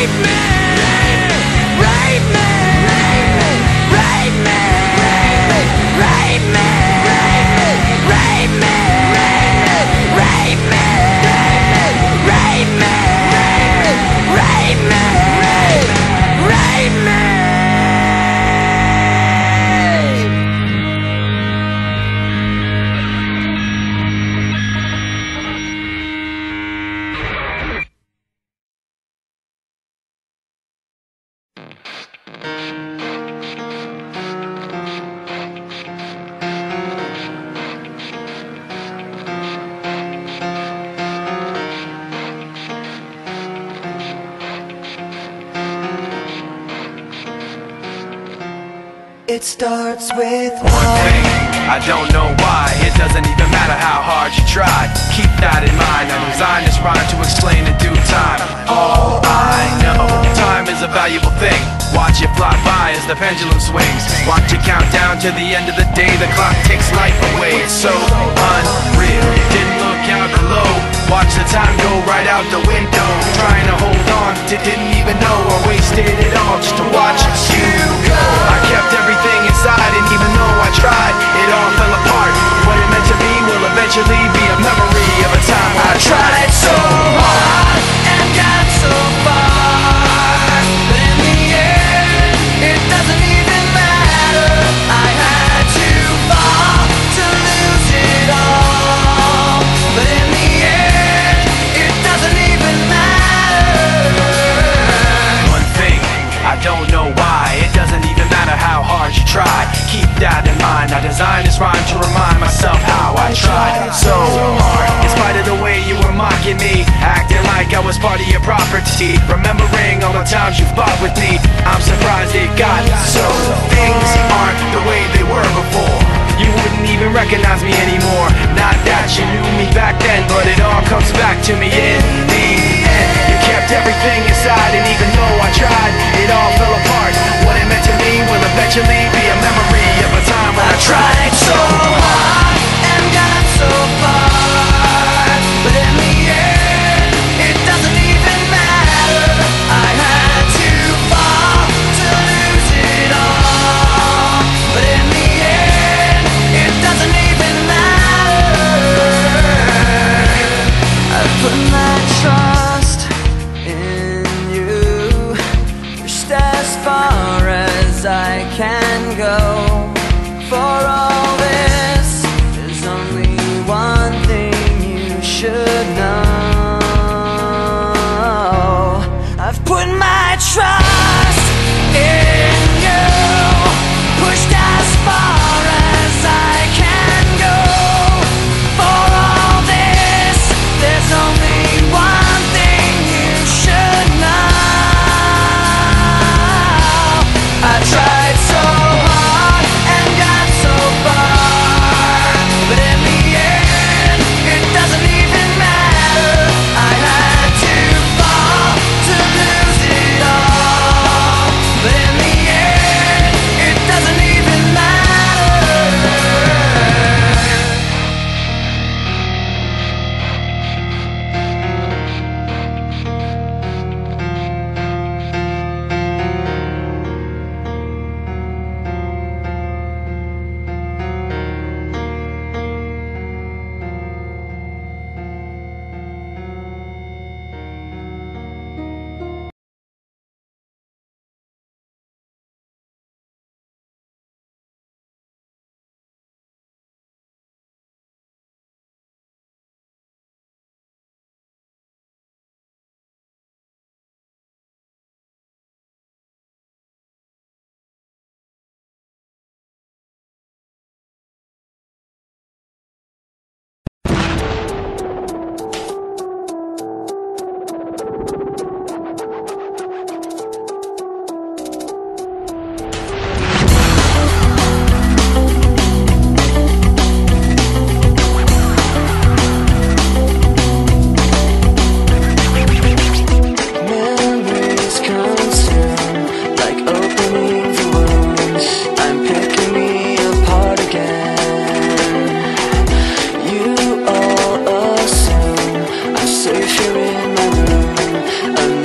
nightmare It starts with one thing. I don't know why, it doesn't even matter how hard you try. Keep that in mind, I'm designed this rhyme to explain in due time. All I know, time is a valuable thing. Watch it fly by as the pendulum swings. Watch it count down to the end of the day, the clock takes life away. It's so unreal, didn't look out below. Watch the time go right out the window. Trying to hold on to didn't even know. I wasted it all just to watch you go. I kept everything inside and even though I tried It all fell apart. What it meant to be will eventually be a memory of a time I tried so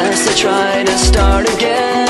unless they try to start again.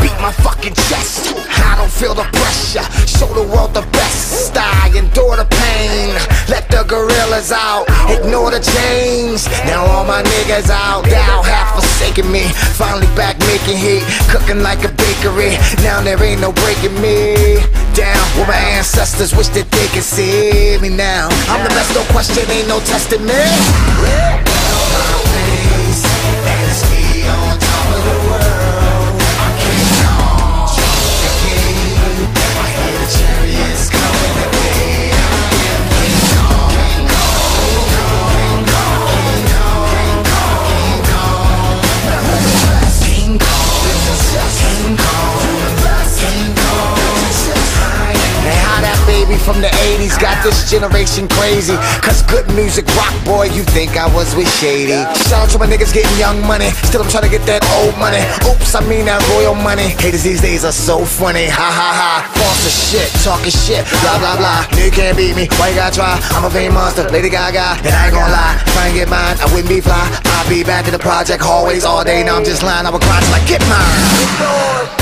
my fucking chest. I don't feel the pressure, show the world the best. I endure the pain, let the gorillas out, ignore the chains. Now all my niggas out, thou have forsaken me. Finally back making heat, cooking like a bakery. Now there ain't no breaking me down. Where my ancestors wish that they could see me now. I'm the best, no question, ain't no testing me. From the 80s got this generation crazy. Cause good music rock boy, you think I was with Shady. Shout out to my niggas getting young money Still I'm trying to get that old money. Oops, I mean that royal money. Haters these days are so funny Ha ha ha. False as shit, talking shit Blah blah blah. You can't beat me, why you gotta try? I'm a vain monster, Lady Gaga And I ain't gonna lie, try and get mine I wouldn't be fly. I'll be back in the project hallways all day. Now I'm just lying, I would cry till I get mine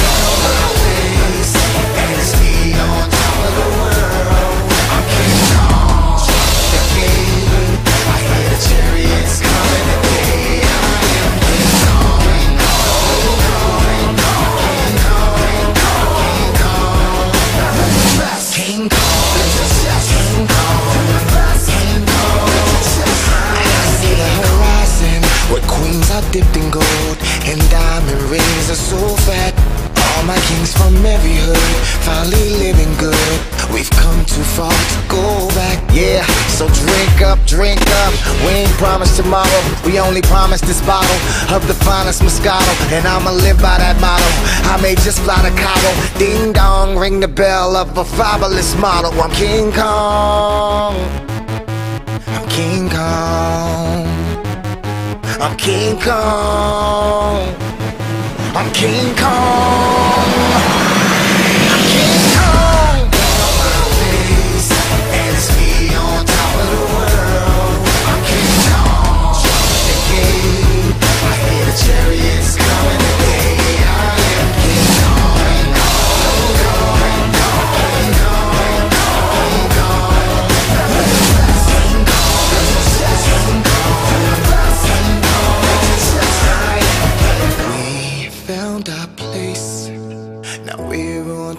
go back. Yeah, so drink up, drink up. We ain't promised tomorrow. We only promised this bottle of the finest Moscato. And I'ma live by that motto. I may just fly to Cabo. Ding dong, ring the bell of a fabulous model. I'm King Kong. I'm King Kong. I'm King Kong. I'm King Kong.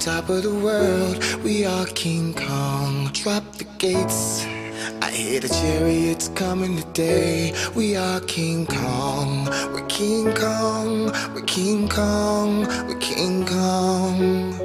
Top of the world. We are King Kong. Drop the gates. I hear the chariots coming today. We are King Kong. We're King Kong. We're King Kong. We're King Kong.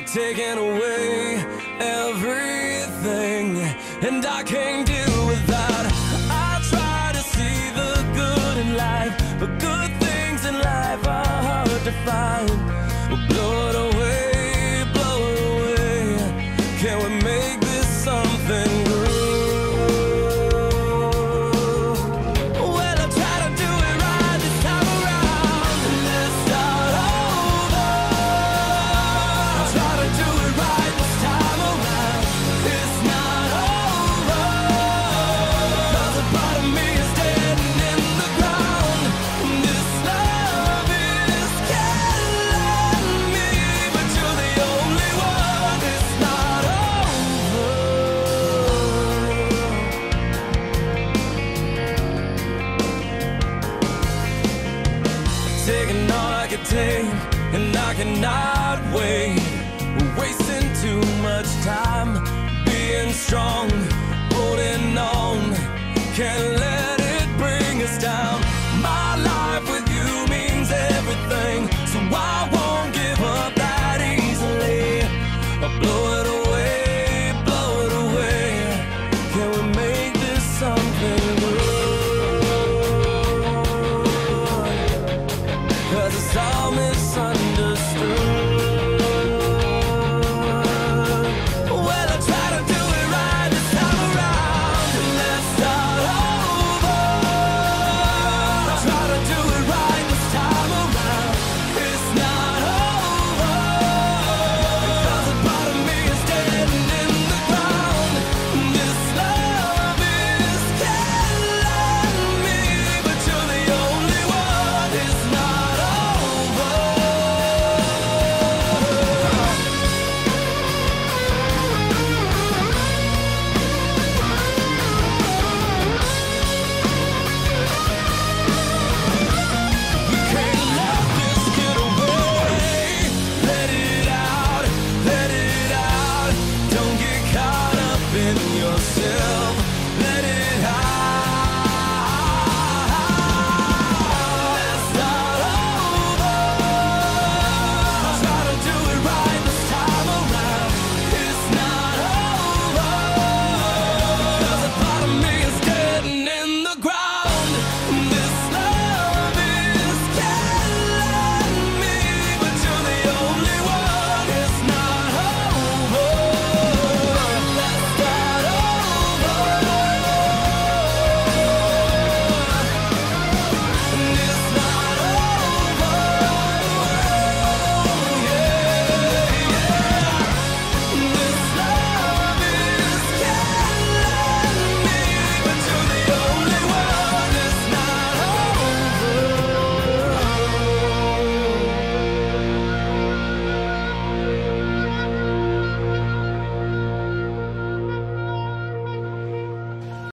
You're taking away everything, and I can't deal with that. I try to see the good in life, but good things in life are hard to find. Take, and I cannot wait. We're wasting too much time being strong, holding on. Can't let it bring us down.